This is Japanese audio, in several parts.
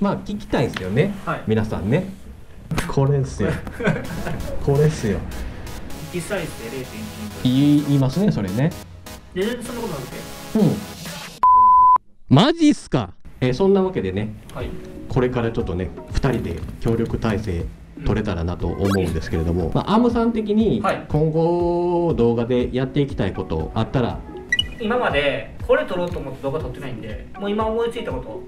まあ聞きたいですよね、はい。皆さんね。これですよ。これですよ。1サイズで0.1言い言いますねそれね。で全然そんなことなくてうん。マジっすか？えーそんなわけでね。はい。これからちょっとね2人で協力体制取れたらなと思うんですけれども、まあ、アームさん的にはい。今後動画でやっていきたいことあったら。今までこれ撮ろうと思って動画撮ってないんでもう今思いついたこと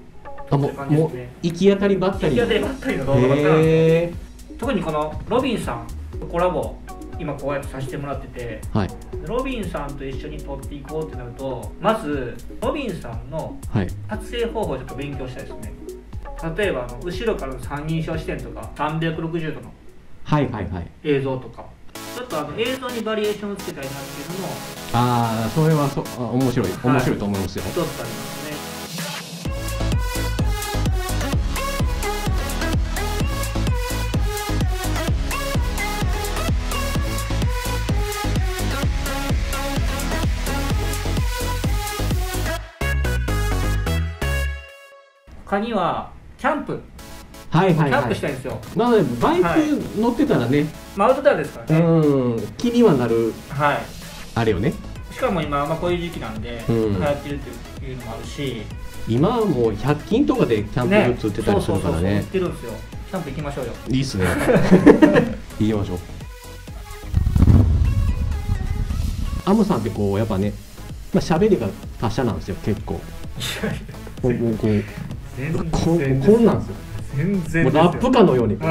あもうもう行き当たりばったり行き当たりばったりの動画ばっかり特にこのロビンさんとコラボ今こうやってさせてもらっててーはい。ロビンさんと一緒に撮っていこうってなるとまずロビンさんのはい。撮影方法をちょっと勉強したいですね。例えばあの後ろからの三人称視点とか360度のはいはいはい。映像とか。ちょっとあの映像にバリエーションをつけたいなっていうのもああそれはそあ面白い。面白いと思いますよ、一つあります他にはキャンプ。はいはいはい。キャンプしたいんですよ、なのでバイはいク乗ってたらね、まあ、アウトドアですからね、うん気にはなる。はい。あれよね。しかも今、まあ、こういう時期なんで、うん。流行ってるっていうのもあるし、今はもう100均とかでキャンプグッズ売ってたりするからそうそうそうそう売ねってるんですよ。キャンプ行きましょうよ。いいっすね。行きましょう。アムさんってこうやっぱねまあ喋りが達者なんですよ結構。こうこうここんなんですよ。全然もうラップかのように。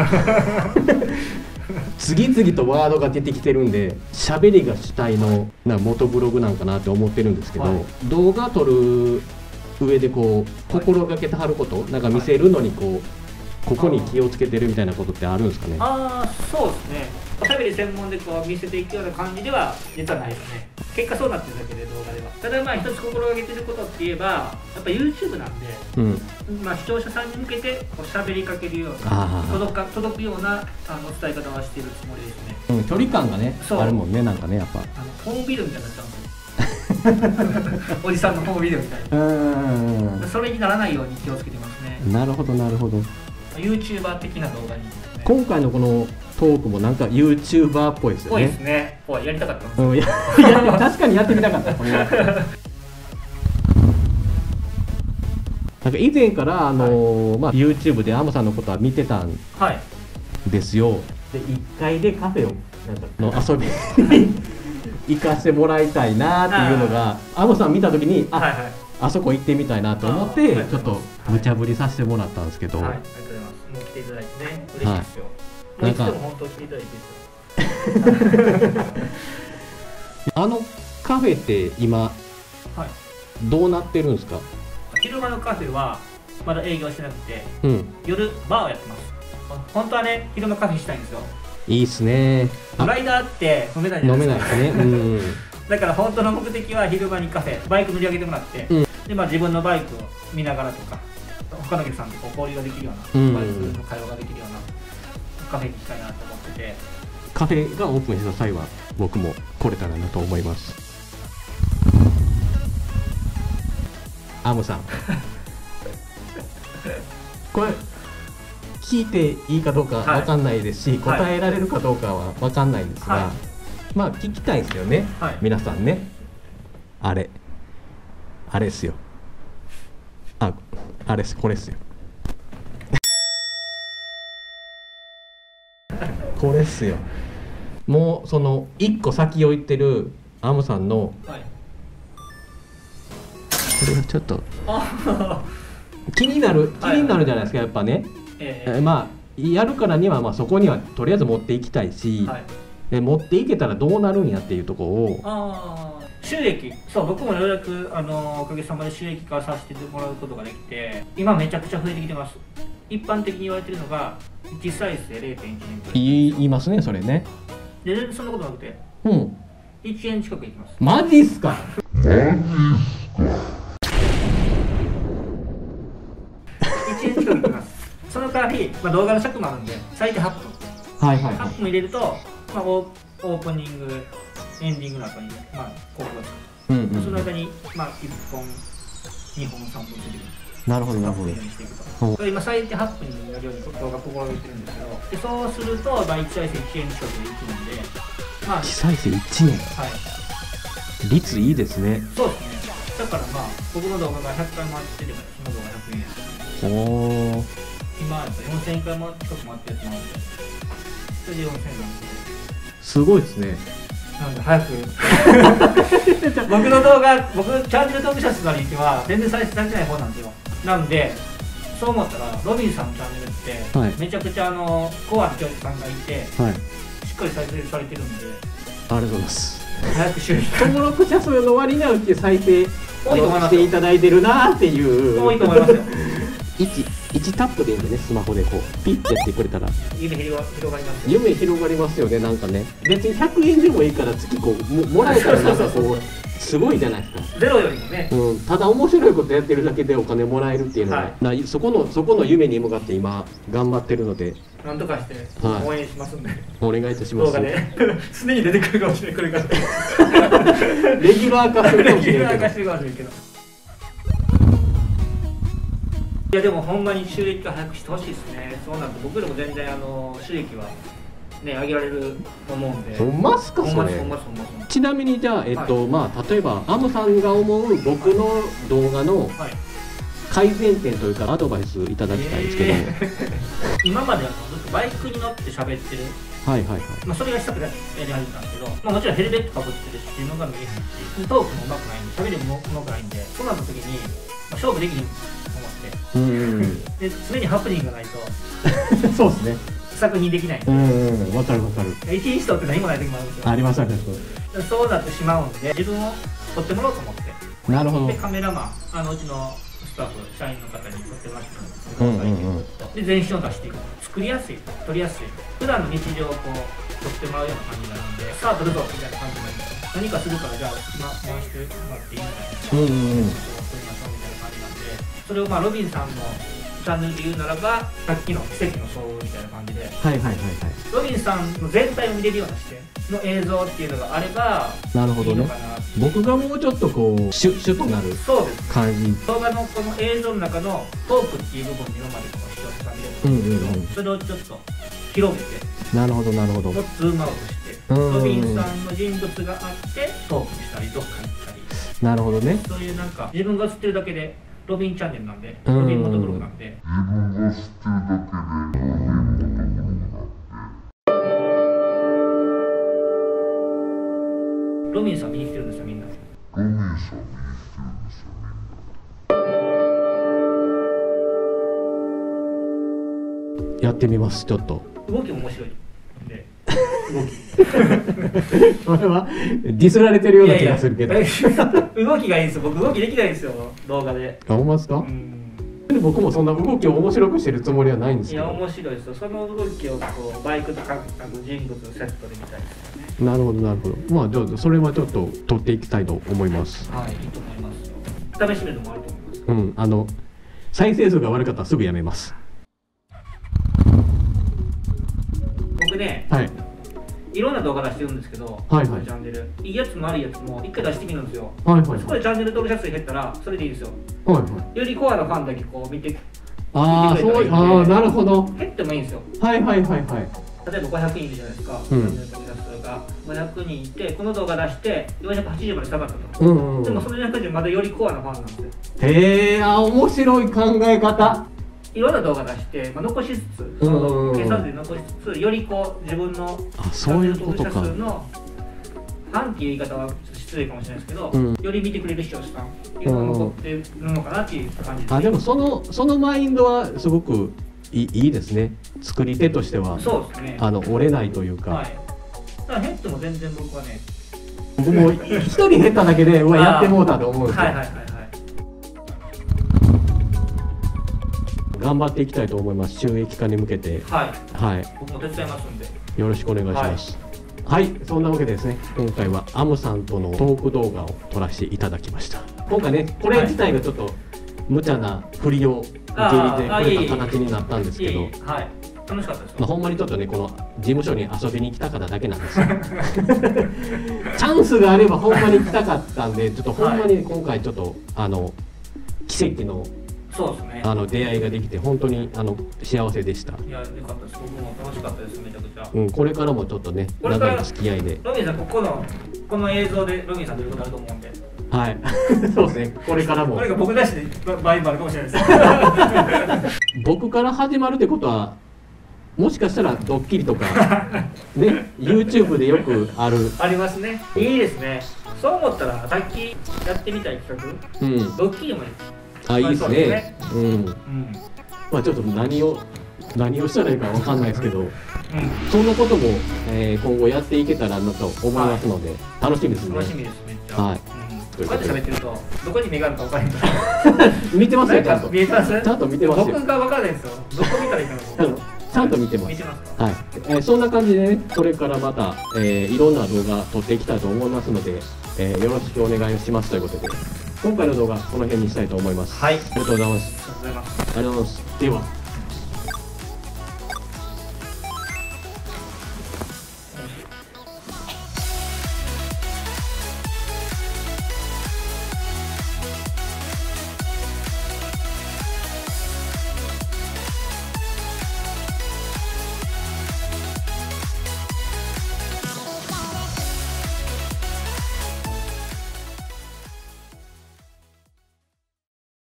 次々とワードが出てきてるんで喋りが主体のな元ブログなんかなって思ってるんですけど、はい。動画撮る上でこう心がけてはること、なんか見せるのにこうここに気をつけてるみたいなことってあるんですかね？ああそうですね。おしゃべり専門でこう見せていくような感じでは実はないですね結果そうなってるだけで動画では。ただまあ一つ心がけてることって言えばやっぱ YouTube なんで、うん。まあ、視聴者さんに向けてこう喋りかけるような届か届くようなあの伝え方はしているつもりですね。うん、距離感がねあるもんねなんかねやっぱ。あのホームビデオみたいになっちゃうんで。おじさんのホームビデオみたいうんなそれにならないように気をつけてますね。なるほどなるほど。YouTuber 的な動画に、ね、今回のこのトークもなんか YouTuber っぽいですよぽいねですね。ぽい。やりたかったうん、確かにやってみたかった。これはなんか以前から、あのーまあ、YouTube でアムさんのことは見てたんはいですよ。で1階でカフェをなんかの遊びに 行かせてもらいたいなっていうのがアムさん見た時にあ、はいはい。あそこ行ってみたいなと思ってちょっと無茶ぶりさせてもらったんですけど、はい、ありがとうございます。もう来ていただいてね、嬉しいですよ。はいもういつでも本当来ていただいていいですよ。あのカフェって今はい。どうなってるんですか？昼間のカフェはまだ営業してなくて、うん夜バーをやってます。本当はね、昼間カフェしたいんですよ。いいっすねあライダーって飲めないじゃ飲ないですか。めないですねうん だから本当の目的は昼間にカフェ、バイク乗り上げてもらって、うんでまあ自分のバイクを見ながらとか、他のお客さんとこう交流ができるような、うんバイクの会話ができるようなカフェにしたいなと思ってて、カフェがオープンした際は僕も来れたらなと思います。アムさん。これ聞いていいかどうかはい。わかんないですし、はい。答えられるかどうかはわかんないんですが、はい。まあ聞きたいですよね、はい。皆さんね。あれ。あれっすよ。ああれっすこれっすよこれっすよ。もうその一個先を行ってるアムさんのはい。これがちょっとあ。気になる気はい。になるじゃないですかやっぱね、ええ。ーまあやるからにはまあそこにはとりあえず持っていきたいし、はい。で持っていけたらどうなるんやっていうところを。ああ収益。そう僕もようやくあのおかげさまで収益化させてもらうことができて今めちゃくちゃ増えてきてます一般的に言われてるのが1サイズで0.1年くらい。言いますねそれね。で全然そんなことなくてうん。1円近くいきます。マジっすか？1円近くいきます。その代わり、まあ、動画の尺もあるんで最低8分。はいはい8分入れると、まあ、オープニングエンディングの後に、まあ、広告がつく。うんうんその間に、まあ、1本2本3本ついてくるなるほどなるほど。今最低8分になるように動画心がけてるんですけどでそうすると、まあ、1再生1円勝負でいくのでまあ1再生1年？はい。率いいですね。そうですね。だからまあ僕の動画が100回回ってればその動画100円やしおお今やっぱ4000回も近く回ってるやつもあってそれで4000なんで。すごいですね。なんで早く。僕の動画僕チャンネル登録者数の人は全然再生されてない方なんですよなんでそう思ったらロビンさんのチャンネルって、はい。めちゃくちゃあのコアな教授さんがいてはい。しっかり再生されてるんで。ありがとうございます。早く収益登録者数の割には再生多いと思いましていただいてるなーっていう。多いと思いますよ。1, 1タップでいいんでねスマホでこうピッてやってくれたら。夢広がりますよ夢広がりますよねなんかね。別に100円でもいいから月こうももらえたらなんかこうすごいじゃないですか。ゼロよりもね。うん、ただ面白いことやってるだけでお金もらえるっていうのが、はなそこのそこの夢に向かって今頑張ってるので。なんとかしてはい。応援しますんで、お願いいたします。動画で。常に出てくるかもしれないこれから。レギュラー化するかもしれないけどいやでもほんまに収益化早くしてほしいですね。そうなんで僕らも全然あの収益はね上げられると思うんで。どほんまっすかそれ。ちなみにじゃあ、えっとまあ、例えばアムさんが思う僕の動画のすはい。改善点というかアドバイスいただきたいんですけど、えー。今まではずっとバイクに乗って喋ってる。はいはいはい。まあ、それがしたくてやり始めたんですけど、まあ、もちろんヘルメットかぶってるし自分が見えへんしトークも上手くないんで喋りも上手くないんでそうなった時に、まあ、勝負できひんで常にハプニングがないと。そうですね。作品できないうんうんわかるわかる。一日撮って何もない時もあるんですよ。ありますあります。そうなってしまうんで自分を撮ってもらおうと思って。なるほど。でカメラマンあのうちのスタッフ社員の方に撮ってもらってたんですけど、うんうんうん。で全身を出していく。作りやすい撮りやすい。普段の日常をこう撮ってもらうような感じになるんでさあ撮るぞみたいな感じになるんです。よ何かするからじゃあ今回してもらっていいみたいなうんうんうんそれをまあロビンさんのチャンネルで言うならばさっきの奇跡の遭遇みたいな感じで。はいはいはいはい。ロビンさんの全体を見れるような視点の映像っていうのがあればなるほどね。僕がもうちょっとこうシュッシュッとなるそうです。感じ。動画のこの映像の中のトークっていう部分に今までこの視聴者さん見れるんですけど、うんうんうん。それをちょっと広げてなるほどなるほど。もームアウトしてうん。ロビンさんの人物があってトークしたりどっかに行ったり。なるほどね。そういうなんか自分が映ってるだけでロビンチャンネルなんでうん。ロビンモトブログなんで。ロビンさん見に来てるんですよみんな。やってみますちょっと。動きも面白いんでそれはディスられてるような気がするけど。動きがいいんですよ。僕動きできないんですよ。動画で。あほんまですか？うん。僕もそんな動きを面白くしてるつもりはないんですけど。いや面白いですよ。その動きをこうバイクとかあの人物のセットで見たいですなるほどなるほど。まあじゃあそれはちょっと取っていきたいと思います。はいいいと思いますよ。試しめるのもあると思います。うんあの再生数が悪かったらすぐやめます。僕ねはいいろんな動画出してるんですけど、はいはい。チャンネル。いいやつも悪いやつも一回出してみるんですよ、はいはい。そこでチャンネル登録者数減ったらそれでいいですよ。はいはい。よりコアなファンだけこう見てああ見てくそうれたらいいああなるほど。減ってもいいんですよ。はいはいはいはい。例えば500人いるじゃないですか、うん。チャンネル登録者数が。500人いてこの動画出して480まで下がったと、うんうんでもその480まだよりコアなファンなんですよ。へえあ面白い考え方いろんな動画出して、まあ、残しつつ、計算で残しつつ、よりこう自分のあそういうことか。のファンっていう言い方はちょっと失礼かもしれないですけど、うん。より見てくれる視聴者さんっていうのが残ってるのかなっていう感じです、あでもそのそのマインドはすごくいいいいですね。作り手としてはそうですね。あの折れないというか、はい。だからヘッドも全然僕はね、僕も一人減っただけでうわやってもうたと思うんですよ、はいはいはい頑張っていきたいと思います。収益化に向けて。はい。はい。僕も手伝いますんで。よろしくお願いします。はい、そんなわけでですね今回はアムさんとのトーク動画を撮らせていただきました。今回ねこれ自体がちょっと無茶な振りを受け入れてくれた形になったんですけど。はい。楽しかったですまあ、ほんまにちょっとねこの事務所に遊びに来た方だけなんですよ。チャンスがあればほんまに来たかったんでちょっとほんまに今回ちょっと、あの奇跡のそうですね。あの出会いができて本当にあの幸せでした、いやよかった。です僕も楽しかったですめちゃくちゃ。うん、これからもちょっとね長い付き合いで。ロビンさんここのこの映像でロビンさんということあると思うんで。はい。そうですね。これからも。これが僕なしでバイバルかもしれないです。僕から始まるってことはもしかしたらドッキリとか ね YouTube でよくある。ありますね。いいですね。そう思ったらさっきやってみたい企画。うん。ドッキリもいいあい。いですね。ね。うん。うん。まあちょっと何を何をしたらいいかわかんないですけどうん。そんなことも、えー今後やっていけたらなと思いますので、楽しみですね。楽しみですめっちゃ。はい。うん。こうやって喋ってるとどこに目があるか分からへんから見てますよちゃんと。見えてます？ちゃんと見てますよ。僕が分からないんですよ。どこ見たらいいかな ちゃんと見てますますか？はい、えーそんな感じでね、これからまた、えーいろんな動画撮っていきたいと思いますので、えーよろしくお願いしますということで、今回の動画この辺にしたいと思います。はいありがとうございます。ありがとうございますありがとうございます。では。